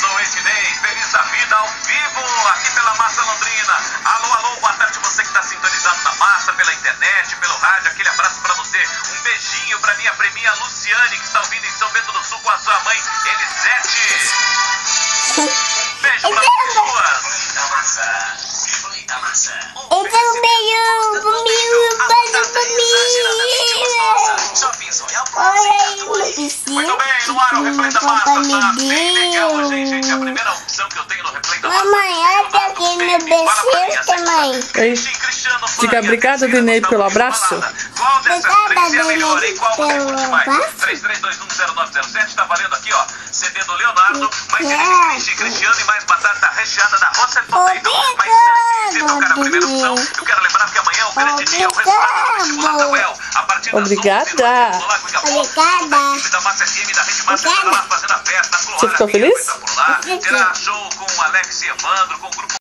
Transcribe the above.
Sou Ednei, feliz da vida ao vivo, aqui pela Massa Londrina. Alô, alô, boa tarde você que está sintonizado na Massa, pela internet, pelo rádio. Aquele abraço para você. Um beijinho para minha priminha Luciane, que está ouvindo em São Bento do Sul com a sua mãe Elisete. Um beijo para vocês duas. Da Massa. Da Massa. Um Esse é o meio, o meio, faz pra mim. Shopping Royal Olha aí, Muito bem, no ar o replay da massa, tá beicinho também. Ei, fica obrigada, Dinei, pelo abraço. Qual dessas Obrigada, três é a melhor, Dinei, pelo abraço. 33210907, tá valendo aqui, ó. CD do Leonardo, mais Obrigada. Cristi Cristiano e mais batata recheada da Roça Potato. Mas antes de tocar a primeira opção, eu quero lembrar que amanhã é o grande dia, o resultado do vestibular da UEL. A partir das Obrigada. 11 no Lago Igapó, Obrigada. da Massa FM da Rede Massa lá fazendo a festa. Você ficou feliz? Terá show com Alex e Evandro, com o grupo